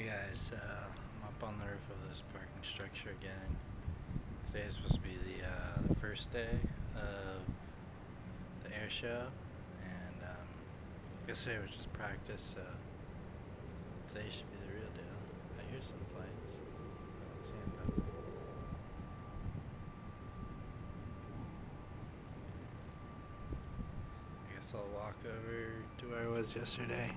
Hey guys, uh, I'm up on the roof of this parking structure again. Today is supposed to be the, uh, the first day of the air show, and um, yesterday was just practice, so today should be the real deal. I hear some planes. I guess I'll walk over to where I was yesterday.